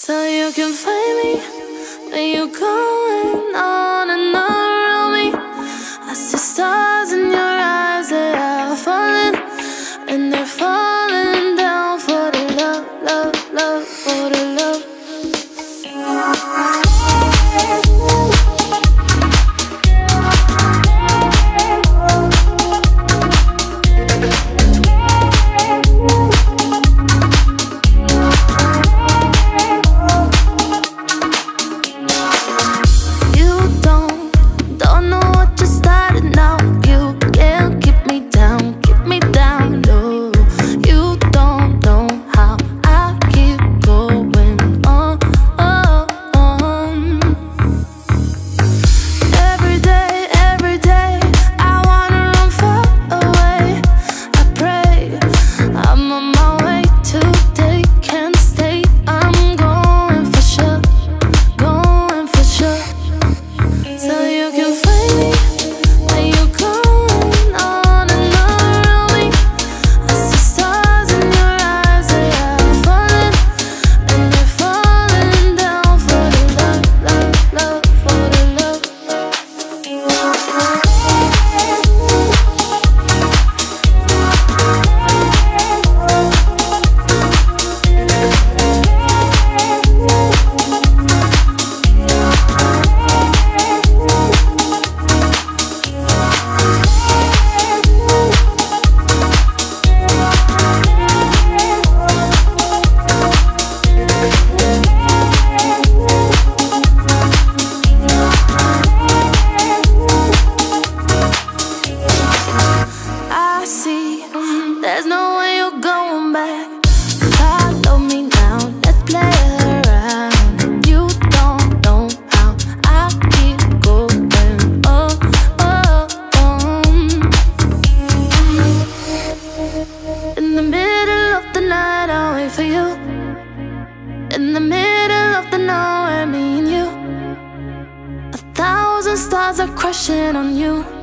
So you can find me when you're going on. stars are crashing on you.